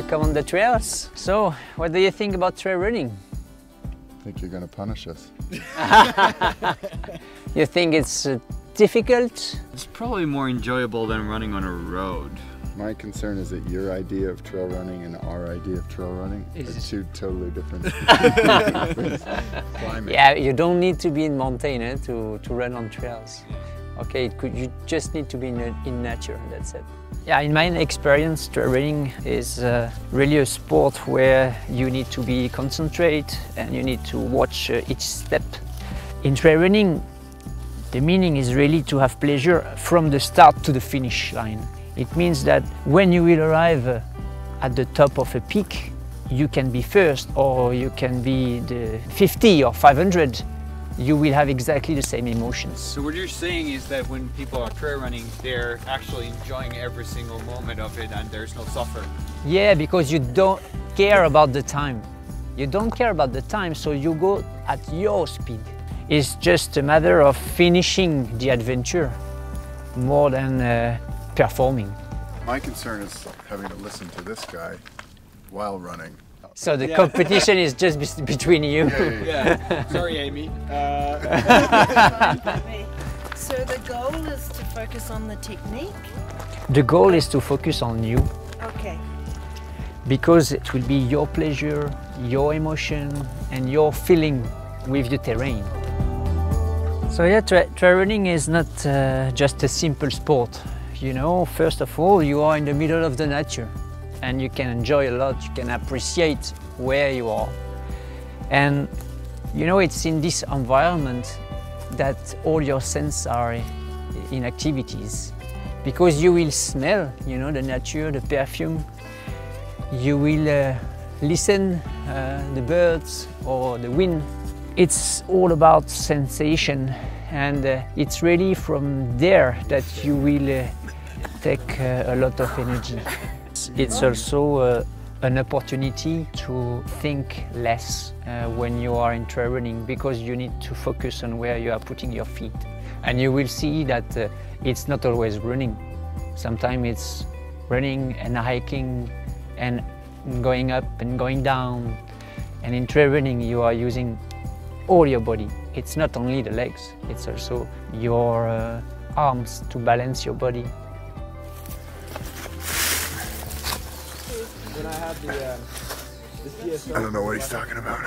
welcome on the trails. So, what do you think about trail running? I think you're going to punish us. you think it's uh, difficult? It's probably more enjoyable than running on a road. My concern is that your idea of trail running and our idea of trail running Is are two totally different climates. Yeah, you don't need to be in mountain eh, to, to run on trails. Okay, could, you just need to be in, in nature, that's it. Yeah, in my experience, trail running is uh, really a sport where you need to be concentrate and you need to watch uh, each step. In trail running, the meaning is really to have pleasure from the start to the finish line. It means that when you will arrive uh, at the top of a peak, you can be first or you can be the 50 or 500 you will have exactly the same emotions. So what you're saying is that when people are trail running, they're actually enjoying every single moment of it and there's no suffering. Yeah, because you don't care about the time. You don't care about the time, so you go at your speed. It's just a matter of finishing the adventure more than uh, performing. My concern is having to listen to this guy while running. So the competition is just be- between you. Yeah. Sorry, Amy. Uh, So the goal is to focus on the technique? The goal is to focus on you Okay. because it will be your pleasure, your emotion, and your feeling with the terrain. So yeah, tra- trail running is not uh, just a simple sport. You know, first of all, you are in the middle of the nature, and you can enjoy a lot. You can appreciate where you are, and you know, it's in this environment that all your senses are in activities, because you will smell, you know, the nature, the perfume, you will uh, listen uh, the birds or the wind. It's all about sensation. And uh, it's really from there that you will uh, take uh, a lot of energy it's also uh, an opportunity to think less uh, when you are in trail running because you need to focus on where you are putting your feet and you will see that uh, it's not always running sometimes it's running and hiking and going up and going down. And in trail running, you are using all your body. It's not only the legs, it's also your uh, arms to balance your body. I don't know what he's talking about.